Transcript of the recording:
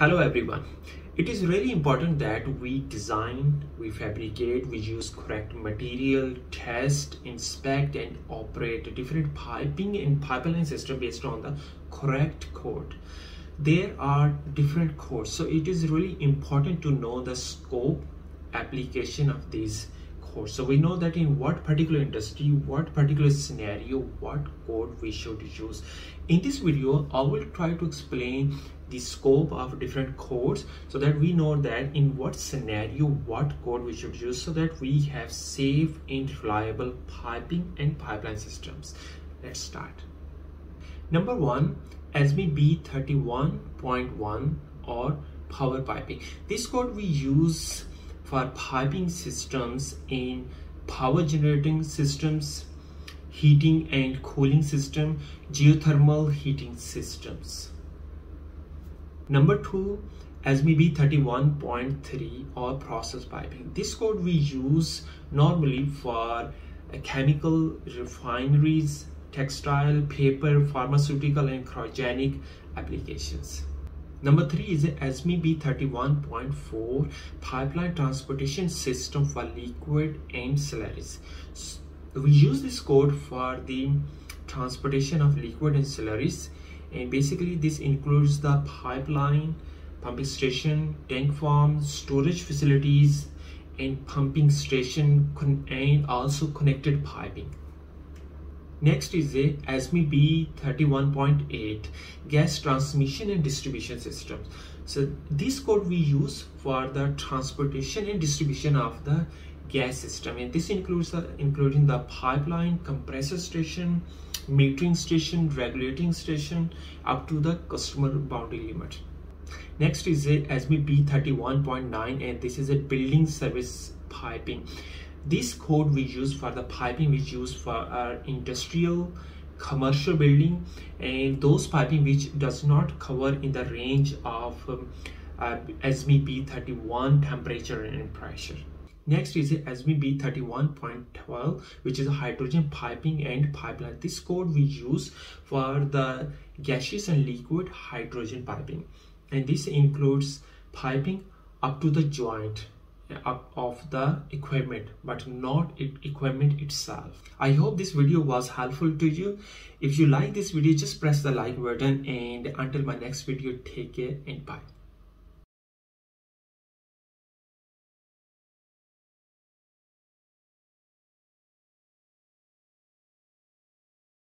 Hello everyone. It is really important that we design, we fabricate, we use correct material, test, inspect and operate different piping and pipeline system based on the correct code. There are different codes so it is really important to know the scope application of these codes. So we know that in what particular industry, what particular scenario, what code we should use. In this video, I will try to explain the scope of different codes so that we know that in what scenario what code we should use so that we have safe and reliable piping and pipeline systems let's start number one ASME B31.1 or power piping this code we use for piping systems in power generating systems heating and cooling system geothermal heating systems Number two, ASME B31.3 or process piping. This code we use normally for chemical refineries, textile, paper, pharmaceutical and cryogenic applications. Number three is the ASME B31.4 pipeline transportation system for liquid and slurries. We use this code for the transportation of liquid and slurries and basically this includes the pipeline pumping station tank farm storage facilities and pumping station and also connected piping Next is a ASME B31.8 gas transmission and distribution systems. So this code we use for the transportation and distribution of the gas system. And this includes the including the pipeline compressor station metering station regulating station up to the customer boundary limit. Next is a ASME B31.9 and this is a building service piping this code we use for the piping we use for our industrial commercial building and those piping which does not cover in the range of um, uh, ASME B31 temperature and pressure Next is ASME B31.12 which is a hydrogen piping and pipeline. This code we use for the gaseous and liquid hydrogen piping and this includes piping up to the joint of the equipment but not it equipment itself. I hope this video was helpful to you. If you like this video just press the like button and until my next video take care and bye